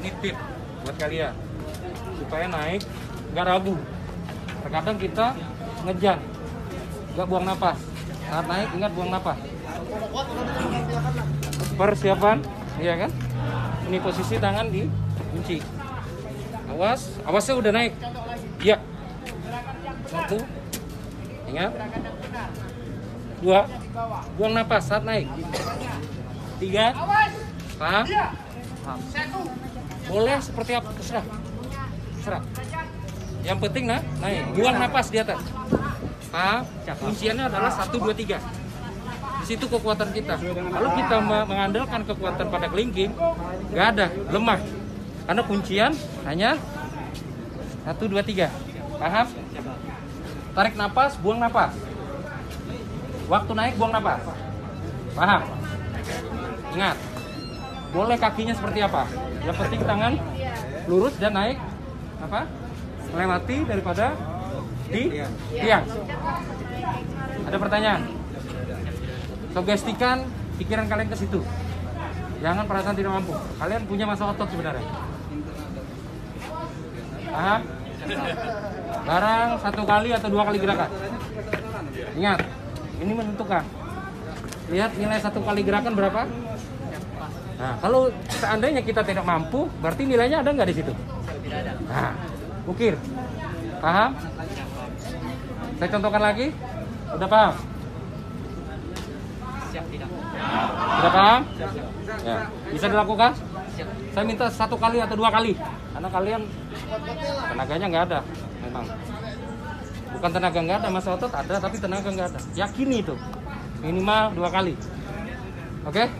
Ini tip buat kalian supaya naik nggak ragu. Terkadang kita ngejar, nggak buang napas. Saat naik ingat buang napas. Persiapan, iya kan? Ini posisi tangan di kunci. Awas, awasnya udah naik. Iya. Satu. Ingat. Dua. Buang napas saat naik. Tiga. Paham? Paham. Boleh seperti apa? Terserah. Terserah. Yang penting nah, naik. Buang napas di atas. Paham? Kunciannya adalah satu, dua, tiga. Di situ kekuatan kita. Kalau kita me- mengandalkan kekuatan pada kelingking, nggak ada, lemah. Karena kuncian hanya satu, dua, tiga. Paham? Tarik napas, buang napas. Waktu naik, buang napas. Paham? Ingat, boleh kakinya seperti apa? Yang penting tangan lurus dan naik apa? Melewati daripada di tiang. Ada pertanyaan? Sugestikan pikiran kalian ke situ. Jangan perasaan tidak mampu. Kalian punya masa otot sebenarnya. Paham? Barang satu kali atau dua kali gerakan. Ingat, ini menentukan. Lihat nilai satu kali gerakan berapa? Nah, kalau seandainya kita tidak mampu, berarti nilainya ada nggak di situ? Nah, ukir. Paham? Saya contohkan lagi. Udah paham? Udah paham? Ya. Bisa dilakukan? Saya minta satu kali atau dua kali, karena kalian tenaganya nggak ada, memang. Bukan tenaga nggak ada, masa otot ada, tapi tenaga nggak ada. Yakini itu, minimal dua kali. Oke?